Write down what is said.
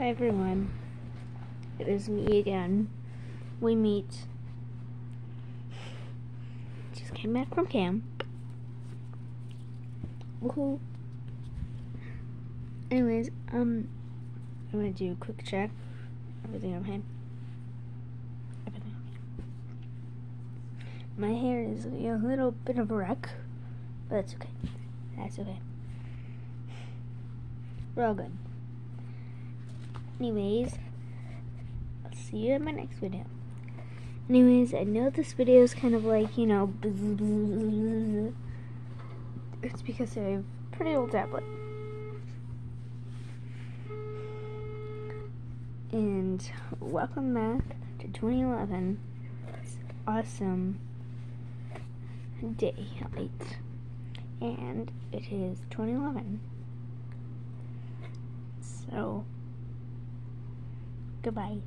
Hi everyone. It is me again. We meet. Just came back from camp. Woohoo. Anyways, um, I'm gonna do a quick check. Everything okay? Everything okay. My hair is a little bit of a wreck, but that's okay. That's okay. We're all good. Anyways, I'll see you in my next video. Anyways, I know this video is kind of like, you know, it's because I have a pretty old tablet. And welcome back to 2011. It's awesome day light. And it is 2011. Goodbye.